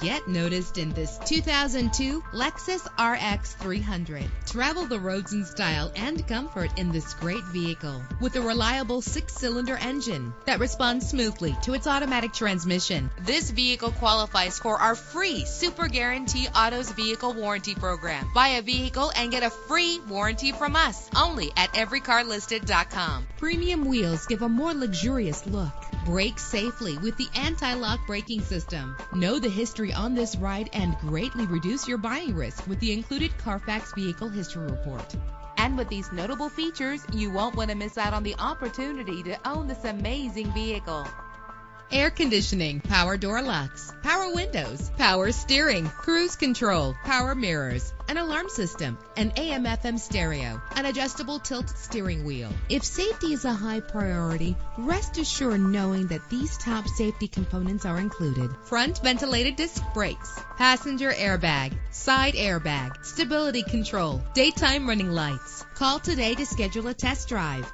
Get noticed in this 2002 Lexus RX 300. Travel the roads in style and comfort in this great vehicle with a reliable six-cylinder engine that responds smoothly to its automatic transmission. This vehicle qualifies for our free Super Guarantee Autos Vehicle Warranty Program. Buy a vehicle and get a free warranty from us only at everycarlisted.com. Premium wheels give a more luxurious look. Brake safely with the anti-lock braking system. Know the history on this ride and greatly reduce your buying risk with the included Carfax Vehicle History Report. And with these notable features, you won't want to miss out on the opportunity to own this amazing vehicle. Air conditioning, power door locks, power windows, power steering, cruise control, power mirrors, an alarm system, an AM FM stereo, an adjustable tilt steering wheel. If safety is a high priority, rest assured knowing that these top safety components are included. Front ventilated disc brakes, passenger airbag, side airbag, stability control, daytime running lights. Call today to schedule a test drive.